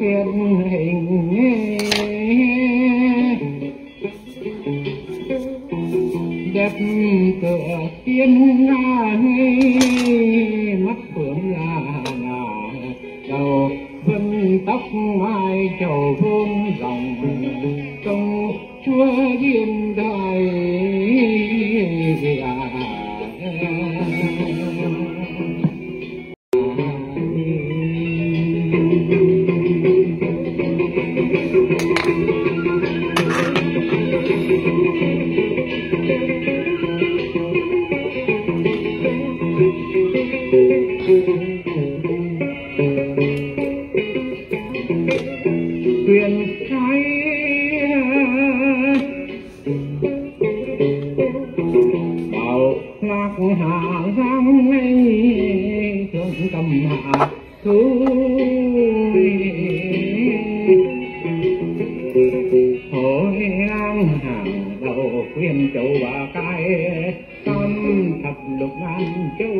phiền hình đẹp cửa tiên nga mắt phượng là là, đầu vân tóc mai trầu vương dòng. Công chúa diên đời hạ giang ấy thương tâm hạ thu. Tâm thập lục an châu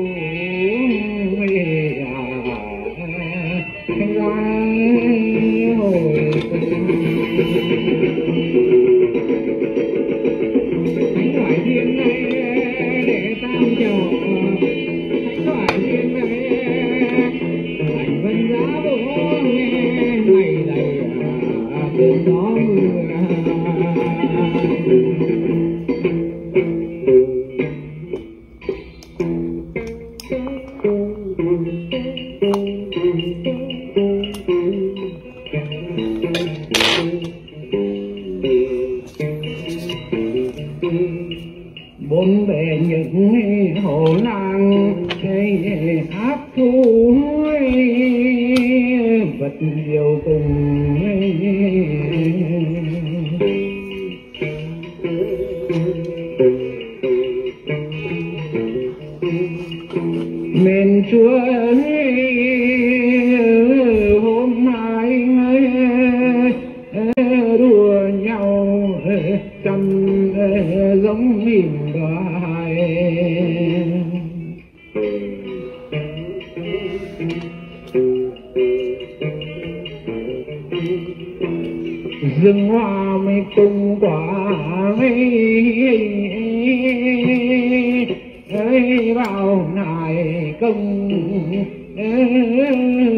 mê à. Quan hồi hát thu vật diệu cùng men chúa hôm nay đua nhau trăm giống mỉm đoài rừng hoa mới tung quả ấy bao nài công ấy,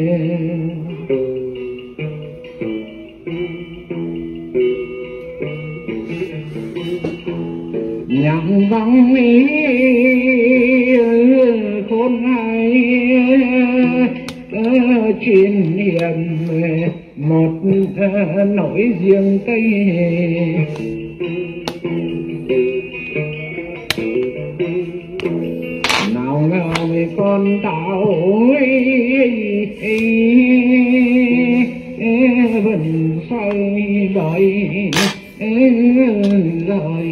chẳng vắng ý khôn hay chuyên niệm một nỗi riêng tây nào nào về con tạo vẫn say đợi rồi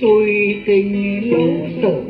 xuôi tình lâu sở